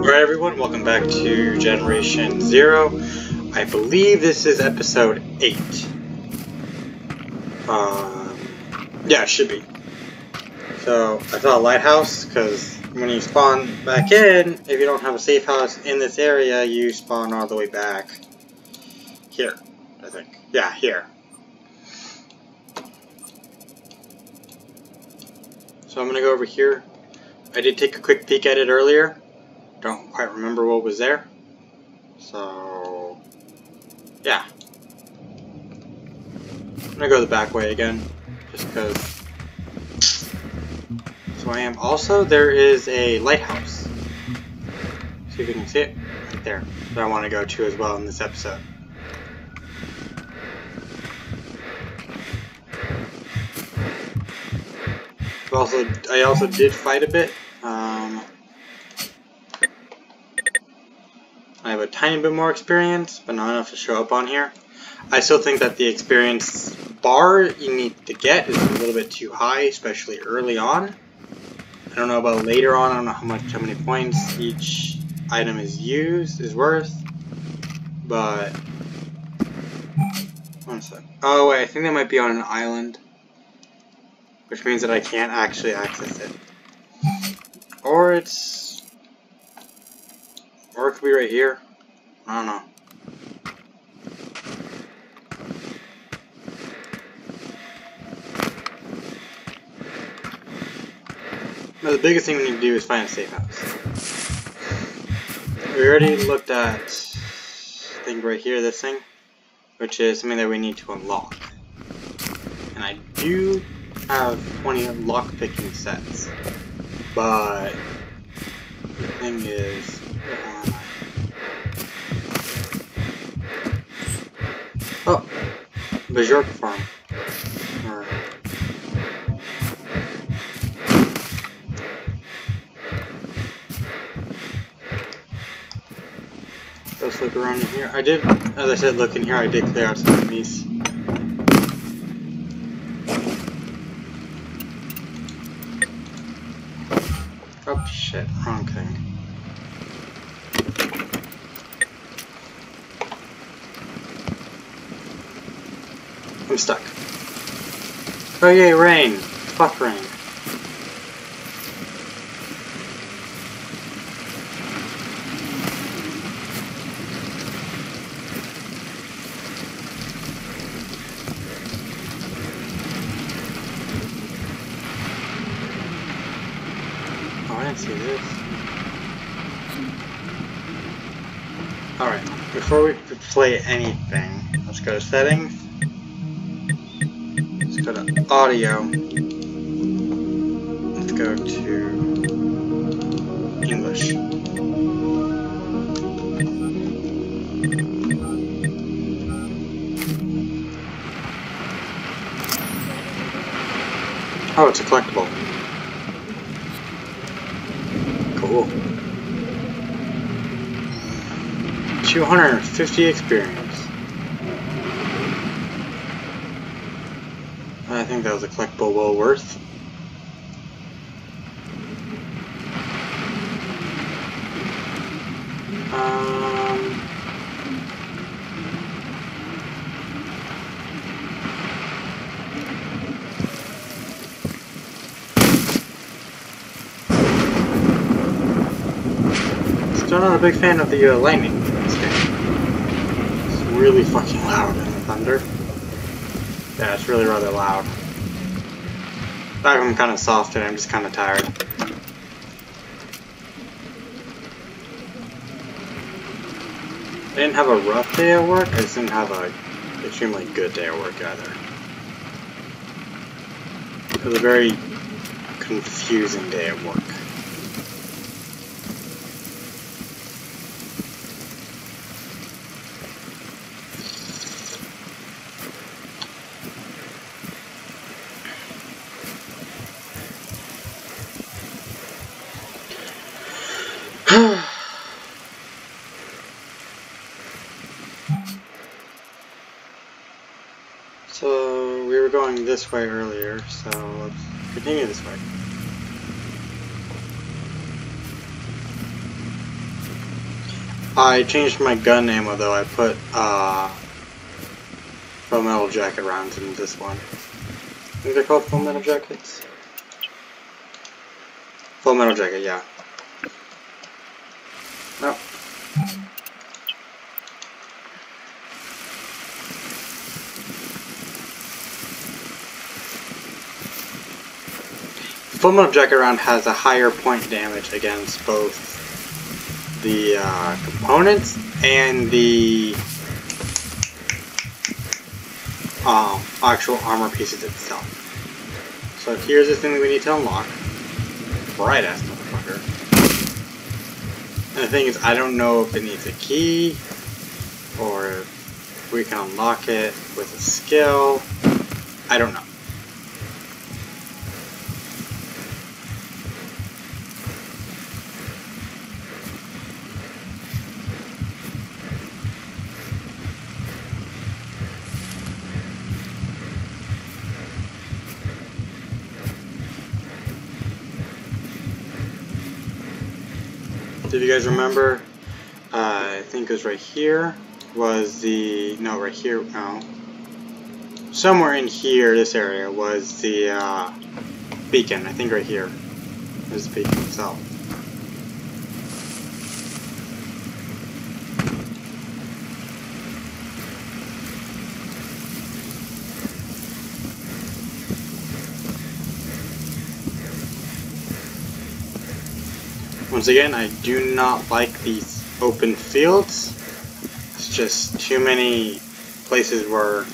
Alright everyone, welcome back to Generation Zero. I believe this is episode 8. Um, yeah, it should be. So, I saw a lighthouse, because when you spawn back in, if you don't have a safe house in this area, you spawn all the way back here, I think. Yeah, here. So I'm gonna go over here. I did take a quick peek at it earlier. Don't quite remember what was there. So, yeah. I'm gonna go the back way again, just because. So I am. Also, there is a lighthouse. See if you can see it right there. That I want to go to as well in this episode. Also, I also did fight a bit. Um, I have a tiny bit more experience, but not enough to show up on here. I still think that the experience bar you need to get is a little bit too high, especially early on. I don't know about later on. I don't know how much, how many points each item is used is worth, but one sec. Oh wait, I think they might be on an island which means that I can't actually access it. Or it's... Or it could be right here. I don't know. But the biggest thing we need to do is find a safe house. We already looked at this thing right here, this thing, which is something that we need to unlock. And I do have 20 lockpicking sets, but the thing is, um, oh, Bajork Farm. Or, let's look around in here. I did, as I said, look in here. I did clear out some enemies. Oh shit, wrong thing. Stuck. Oh yay, rain! Fuck rain. Oh. Alright, before we play anything, let's go to settings. Audio. Let's go to English. Oh, it's a collectible. Cool. 250 experience. I think that was a collectible well worth. Um, Still not a big fan of the uh, lightning in this game. It's really fucking loud in the thunder. Yeah, it's really rather loud. I'm kind of soft and I'm just kind of tired. I didn't have a rough day at work, I just didn't have a extremely good day at work either. It was a very confusing day at work. So we were going this way earlier, so let's continue this way. I changed my gun ammo though. I put uh, full metal jacket rounds in this one. I think they're called full metal jackets. Full metal jacket, yeah. Full metal jacket round has a higher point damage against both the uh, components and the um, actual armor pieces itself. So here's the thing that we need to unlock. Bright ass motherfucker. And the thing is, I don't know if it needs a key or if we can unlock it with a skill. I don't know. Did you guys remember? Uh, I think it was right here. Was the no right here? No. Somewhere in here, this area was the uh, beacon. I think right here is the beacon itself. Once again, I do not like these open fields. It's just too many places where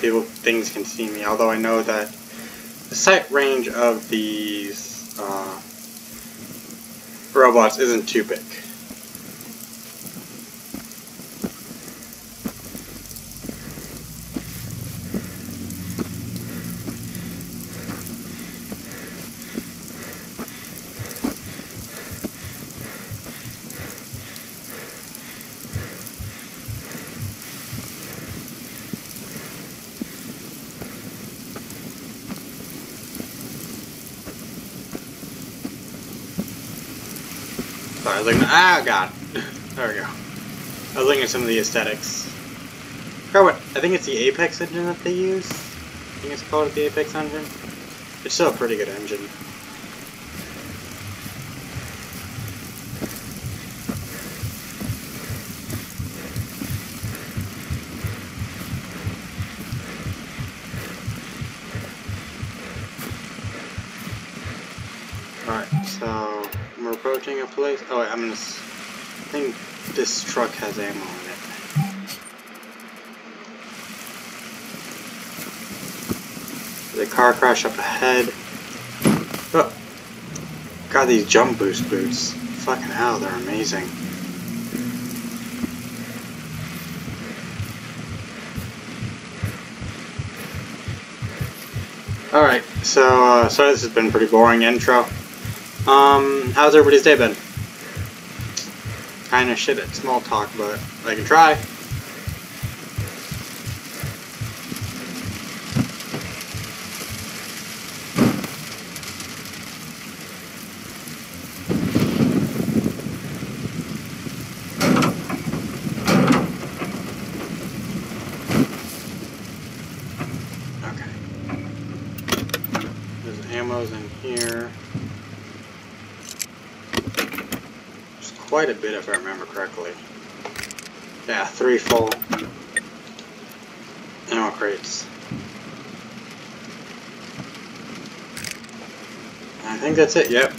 people things can see me. Although I know that the sight range of these uh, robots isn't too big. Sorry, I was looking. Ah, God. There we go. I was looking at some of the aesthetics. Forgot what? I think it's the Apex engine that they use. I think it's called the Apex engine. It's still a pretty good engine. Alright, so we're approaching a place. Oh, I'm gonna. I think this truck has ammo in it. The car crash up ahead. Oh. Got these jump boost boots. Fucking hell, they're amazing. Alright, so, uh, sorry this has been a pretty boring intro. Um, how's everybody's day been? Kinda shit at small talk, but I can try. Okay. There's ammo's in here. There's quite a bit if I remember correctly. Yeah, three full ammo crates. I think that's it, yep.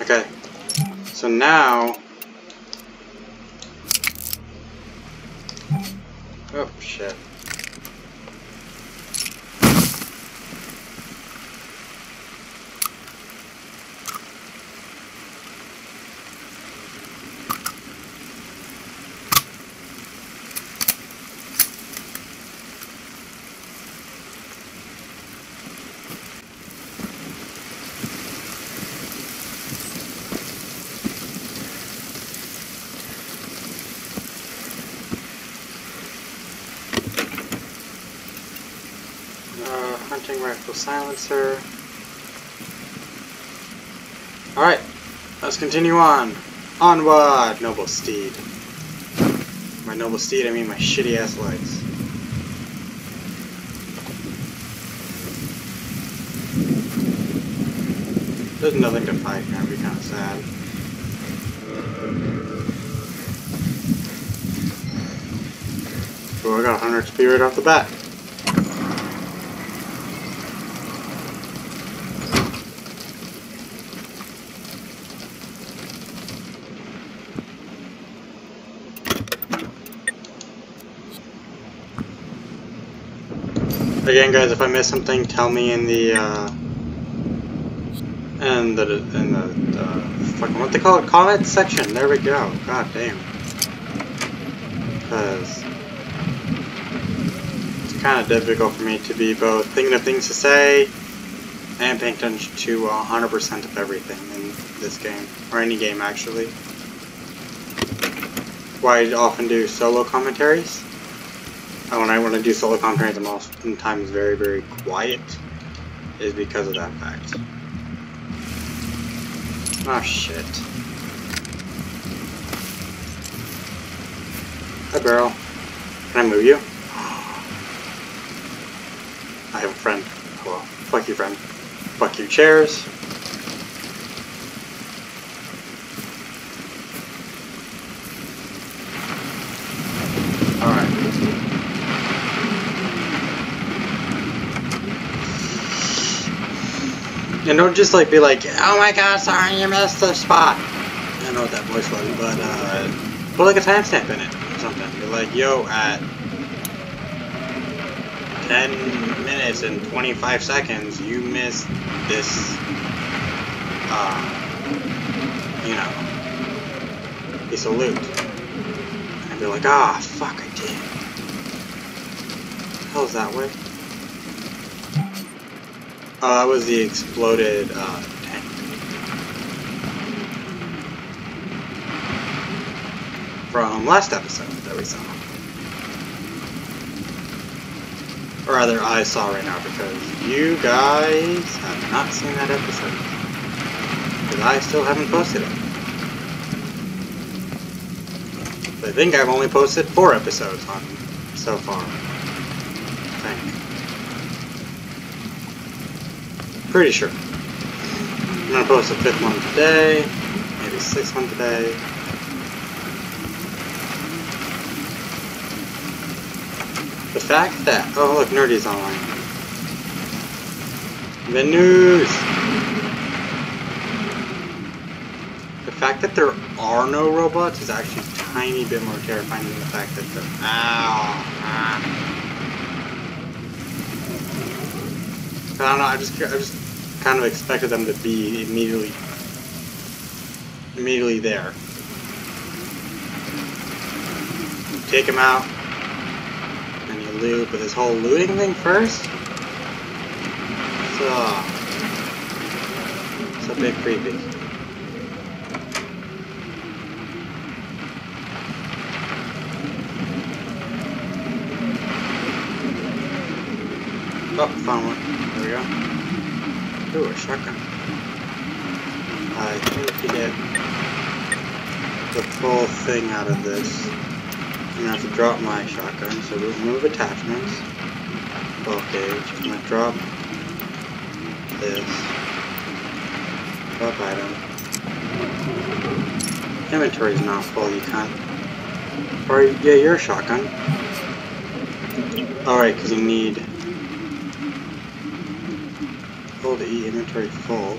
Okay. So now... Oh, shit. Uh, rifle silencer. Alright, let's continue on. Onward, noble steed. my noble steed, I mean my shitty ass legs. There's nothing to fight here, I'd be kinda sad. So I got 100 speed right off the bat. Again, guys, if I miss something, tell me in the uh, in the in the uh, fucking what they call it comment section. There we go. God damn. Because it's kind of difficult for me to be both thinking of things to say and paying attention to 100% of everything in this game or any game actually. Why I often do solo commentaries Oh, when I want to do solo commentaries, I'm oftentimes very, very quiet, is because of that fact. Oh shit. Hi, Barrel. Can I move you? I have a friend. Hello. Fuck you, friend. Fuck you, chairs. And don't just like be like, oh my god, sorry, you missed the spot. I don't know what that voice was, but uh, put like a timestamp in it or something. You're like, yo, at 10 minutes and 25 seconds, you missed this, uh, you know, piece of loot. And be like, ah, oh, fuck, I did. Hell's that way? Oh, that was the exploded uh, tank. From last episode that we saw. Or rather, I saw right now because you guys have not seen that episode. Because I still haven't posted it. I think I've only posted four episodes on so far. Pretty sure. I'm gonna post a fifth one today, maybe sixth one today. The fact that oh look, Nerdy's online. The news. The fact that there are no robots is actually a tiny bit more terrifying than the fact that there. Ow. Ah. I don't know. I just, I just kind of expected them to be immediately immediately there. Take him out, and you loot, but this whole looting thing first? So, it's a bit creepy. Oh, found one. Go. Ooh, a shotgun. I think to get the full thing out of this, I'm gonna have to drop my shotgun, so remove attachments, bulk gauge, I'm gonna drop this, drop item. Inventory is not full, you can't, or yeah, you're a shotgun. Alright, because you need hold E inventory full.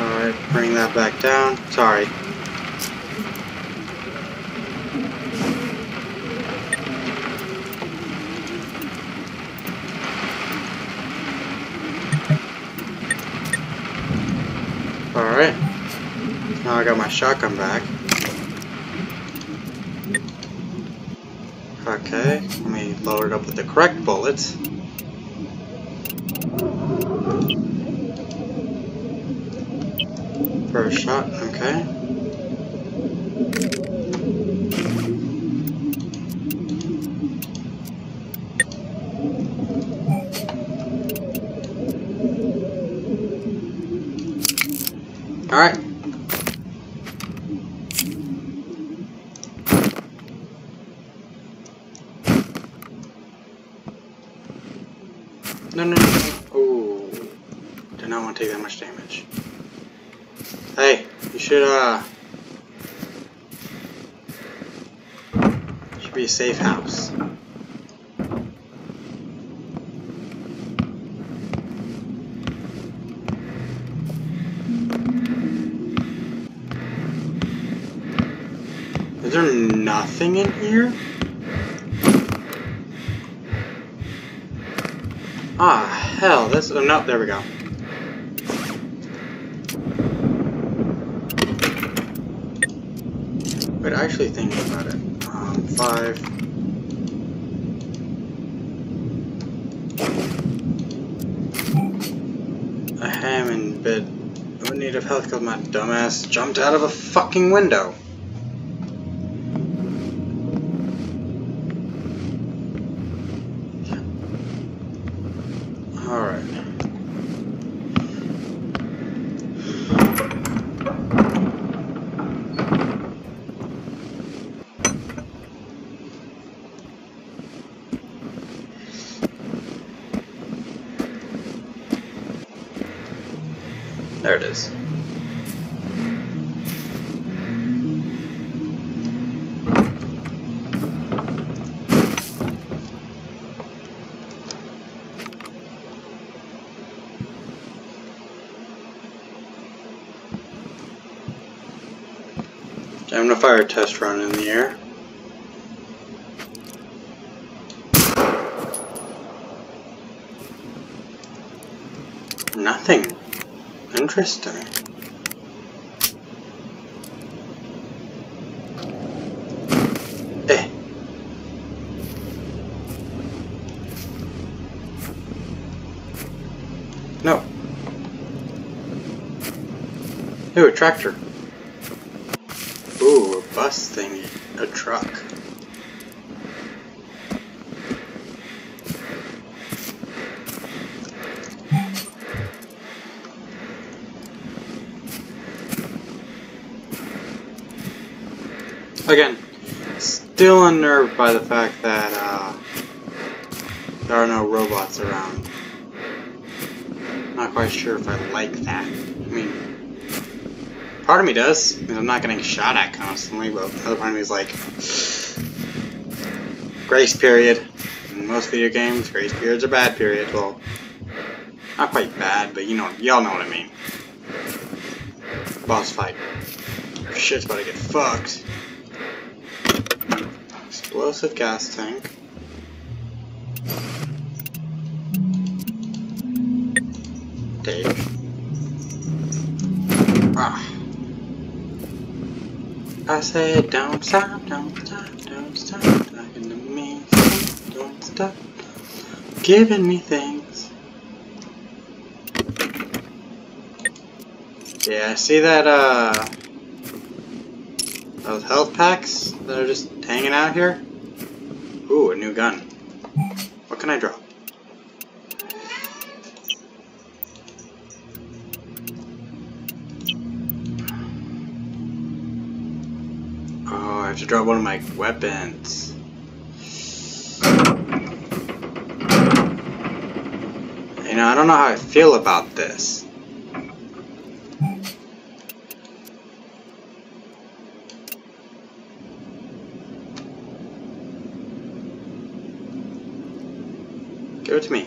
Alright, bring that back down. Sorry. got my shotgun back. Okay, let me load it up with the correct bullets. First shot, okay. Alright. No, no, no. Oh. Do not want to take that much damage. Hey, you should, uh... Should be a safe house. Is there nothing in here? Ah, hell, this- oh no, there we go. But actually thinking about it, um, five... A Hammond bit of need of health because my dumbass jumped out of a fucking window. Alright. There it is. I'm gonna fire a test run in the air. Nothing. Interesting. Eh. No. Ooh, a tractor. Still unnerved by the fact that uh, there are no robots around. Not quite sure if I like that. I mean, part of me does, because I'm not getting shot at constantly, but the other part of me is like, grace period. In most video games, grace periods are bad periods. Well, not quite bad, but you know, y'all know what I mean. Boss fight. Shit's about to get fucked. Explosive gas tank. Take. Ah. I said don't stop, don't stop, don't stop talking to me. Don't stop giving me things. Yeah, see that, uh, those health packs that are just hanging out here? Ooh, a new gun. What can I drop? Oh, I have to drop one of my weapons. You know, I don't know how I feel about this. Give it to me.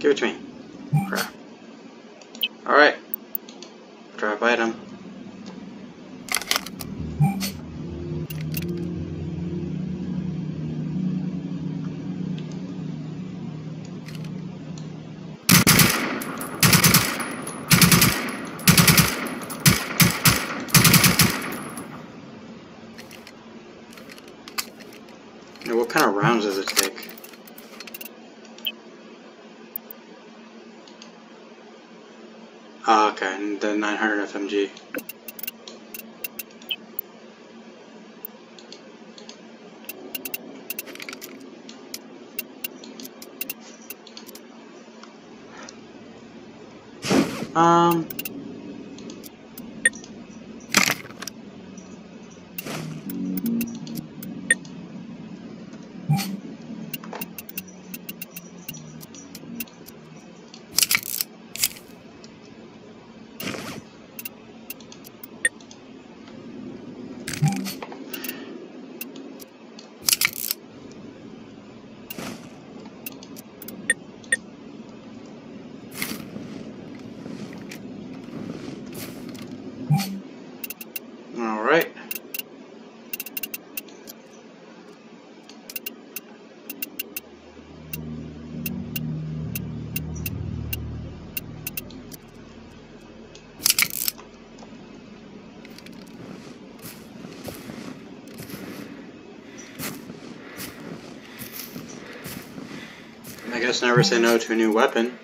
Give it to me. Crap. Alright. Drop item. What kind of rounds does it take? Ah, okay, and the 900 FMG. Um. All right. I guess never say no to a new weapon.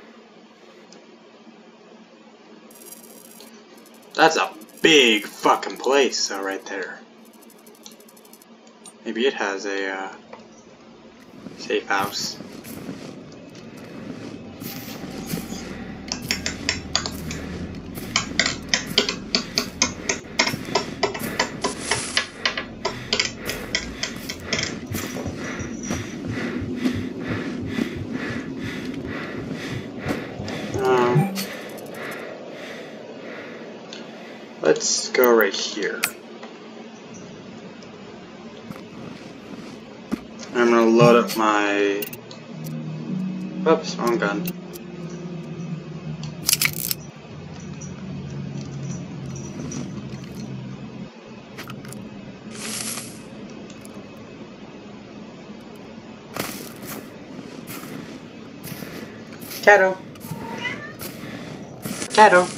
That's a big fucking place, though, right there. Maybe it has a uh, safe house. Let's go right here. I'm gonna load up my. Oops, wrong gun. Tato. Tato.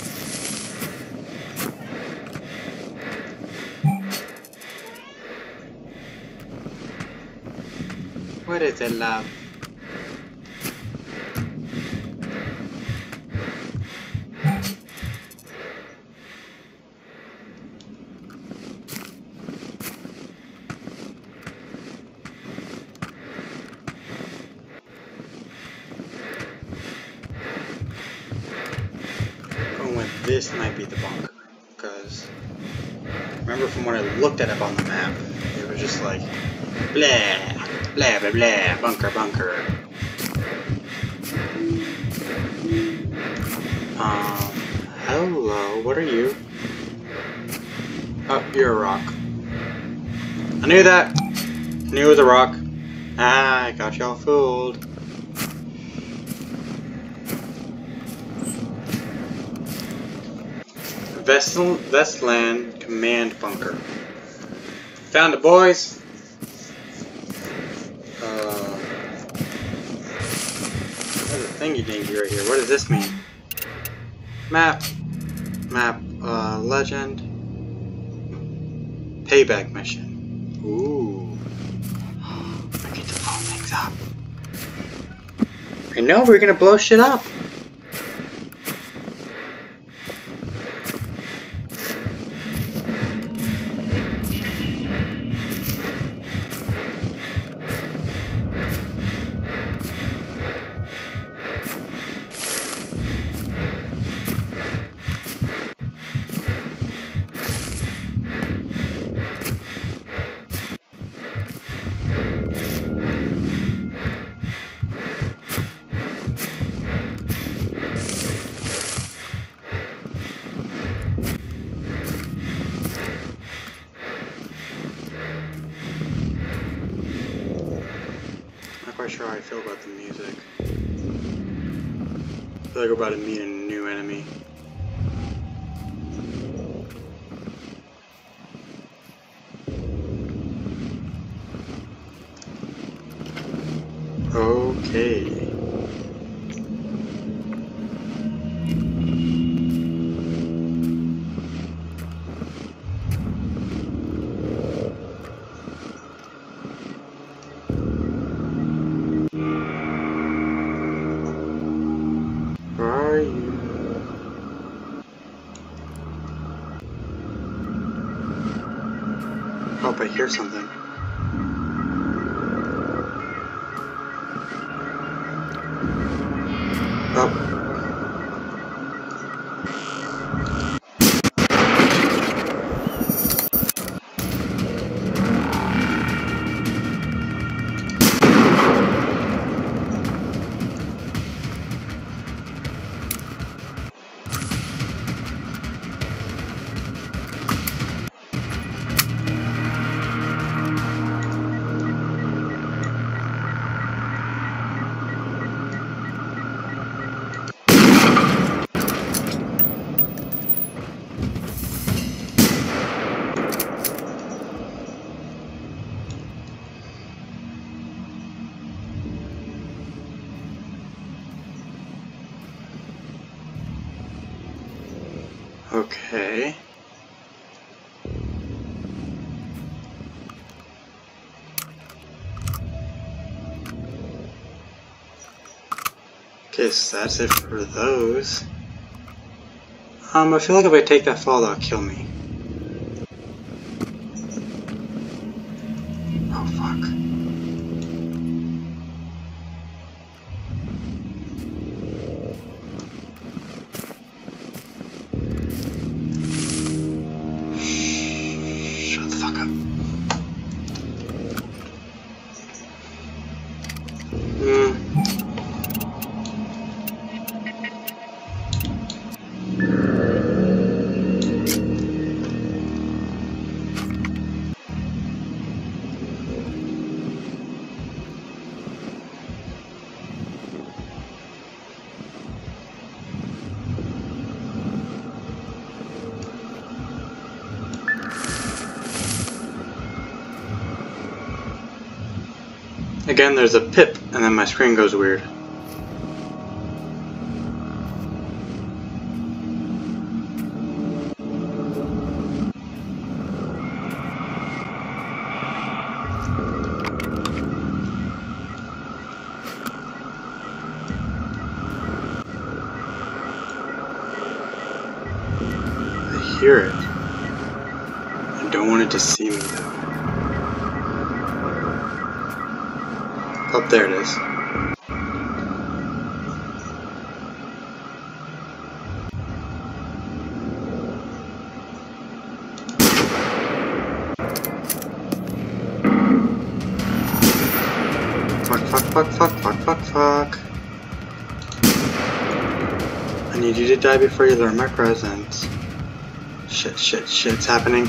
Love? Oh, this might be the bunker. Because, remember from when I looked at it on the map, it was just like, blah, blah, blah, blah, bunker, bunker. Um, hello, what are you? Oh, you're a rock. I knew that. I knew it was a rock. Ah, I got y'all fooled. Vessel, Vestland Command Bunker. Found it, boys. Uh, there's a thingy dingy right here. What does this mean? Map. Map. Uh, legend. Payback mission. Ooh. I get to blow things up. I know we're gonna blow shit up. Not quite sure how I feel about the music. I feel like we're about to meet a new enemy. Okay. Okay. Okay, so that's it for those. Um, I feel like if I take that fall, that'll kill me. Oh, fuck. Again, there's a pip, and then my screen goes weird. I hear it. I don't want it to see me though. Oh, there it is. Fuck, fuck, fuck, fuck, fuck, fuck, fuck. I need you to die before you learn my presence. Shit, shit, shit's happening.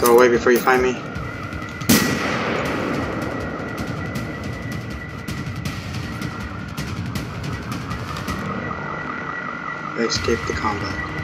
Go away before you find me. I escaped the combat.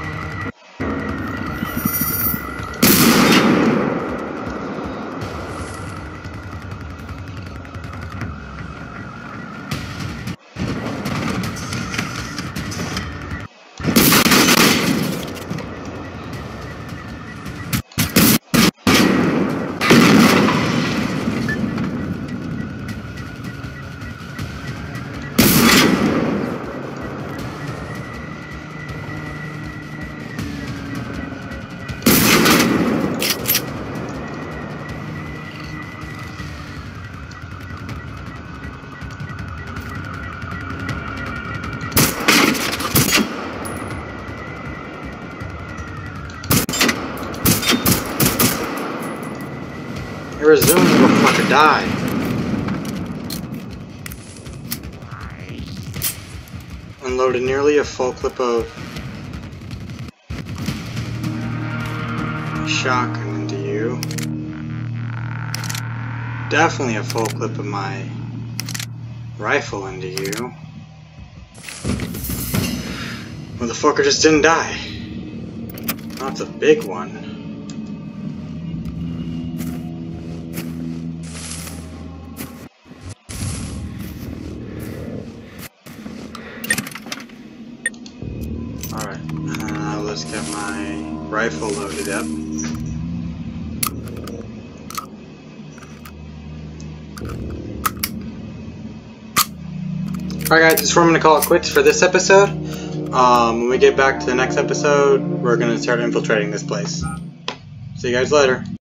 Die. Unloaded nearly a full clip of shotgun into you. Definitely a full clip of my rifle into you. Motherfucker just didn't die. That's a big one. Loaded up. Alright guys, where I'm going to call it quits for this episode. Um, when we get back to the next episode, we're going to start infiltrating this place. See you guys later.